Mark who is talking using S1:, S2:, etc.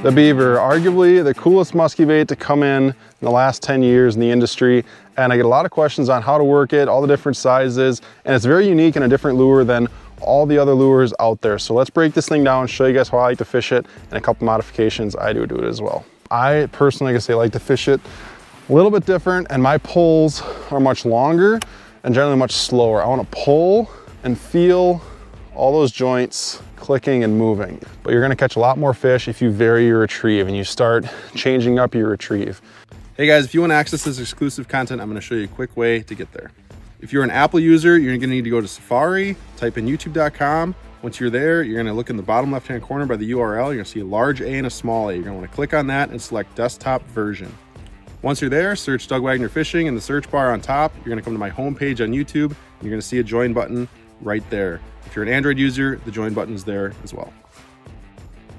S1: The Beaver, arguably the coolest musky bait to come in in the last 10 years in the industry. And I get a lot of questions on how to work it, all the different sizes, and it's very unique and a different lure than all the other lures out there. So let's break this thing down, show you guys how I like to fish it, and a couple modifications I do to it as well. I personally, I say, like to fish it a little bit different, and my pulls are much longer and generally much slower. I wanna pull and feel all those joints clicking and moving. But you're gonna catch a lot more fish if you vary your retrieve and you start changing up your retrieve.
S2: Hey guys, if you wanna access this exclusive content, I'm gonna show you a quick way to get there. If you're an Apple user, you're gonna need to go to Safari, type in youtube.com. Once you're there, you're gonna look in the bottom left-hand corner by the URL, you're gonna see a large A and a small a. You're gonna wanna click on that and select desktop version. Once you're there, search Doug Wegner Fishing in the search bar on top. You're gonna come to my homepage on YouTube. You're gonna see a join button right there. If you're an Android user, the join button is there as well.